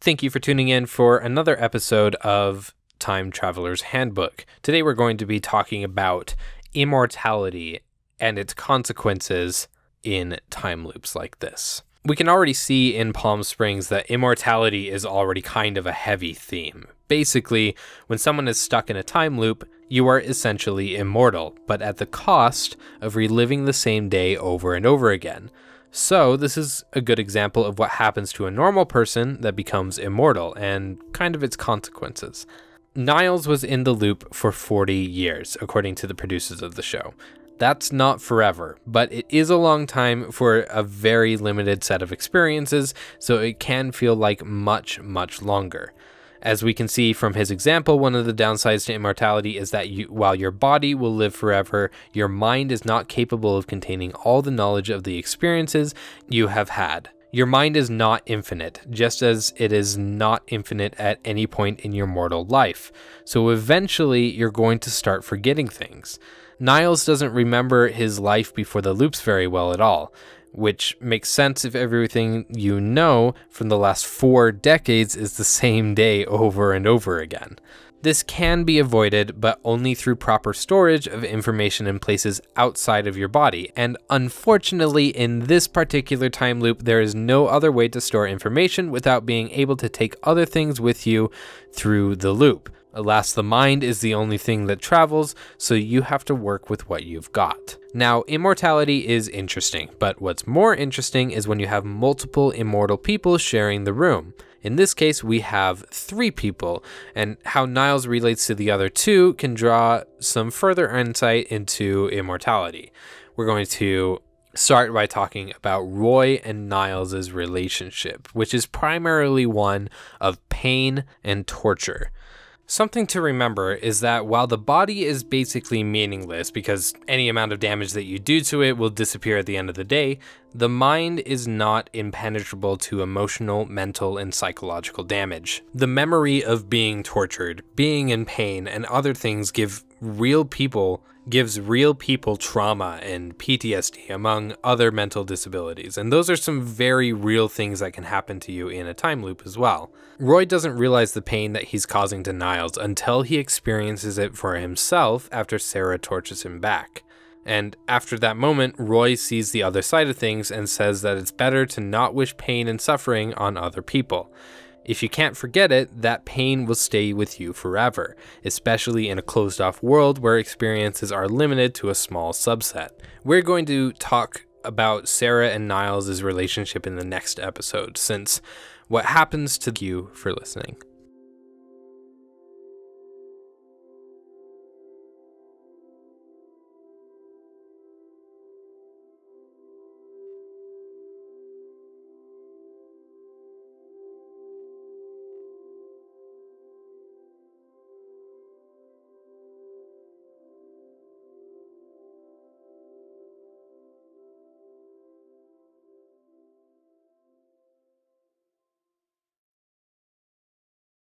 Thank you for tuning in for another episode of Time Traveler's Handbook. Today we're going to be talking about immortality and its consequences in time loops like this. We can already see in Palm Springs that immortality is already kind of a heavy theme. Basically, when someone is stuck in a time loop, you are essentially immortal, but at the cost of reliving the same day over and over again. So, this is a good example of what happens to a normal person that becomes immortal and kind of its consequences. Nyles was in the loop for 40 years, according to the producers of the show. That's not forever, but it is a long time for a very limited set of experiences, so it can feel like much, much longer. As we can see from his example, one of the downsides to immortality is that you, while your body will live forever, your mind is not capable of containing all the knowledge of the experiences you have had. Your mind is not infinite, just as it is not infinite at any point in your mortal life. So eventually, you're going to start forgetting things. Nyles doesn't remember his life before the loops very well at all which makes sense if everything you know from the last four decades is the same day over and over again. This can be avoided, but only through proper storage of information in places outside of your body. And unfortunately, in this particular time loop, there is no other way to store information without being able to take other things with you through the loop. Alas, the mind is the only thing that travels, so you have to work with what you've got. Now, immortality is interesting, but what's more interesting is when you have multiple immortal people sharing the room. In this case, we have three people, and how Nyles relates to the other two can draw some further insight into immortality. We're going to start by talking about Roy and Nyles' relationship, which is primarily one of pain and torture. Something to remember is that while the body is basically meaningless because any amount of damage that you do to it will disappear at the end of the day, the mind is not impenetrable to emotional, mental, and psychological damage. The memory of being tortured, being in pain, and other things give real people gives real people trauma and PTSD, among other mental disabilities. And those are some very real things that can happen to you in a time loop as well. Roy doesn't realize the pain that he's causing to Nyles until he experiences it for himself after Sarah tortures him back. And after that moment, Roy sees the other side of things and says that it's better to not wish pain and suffering on other people. If you can't forget it, that pain will stay with you forever, especially in a closed off world where experiences are limited to a small subset. We're going to talk about Sarah and Nyles' relationship in the next episode, since what happens to you for listening.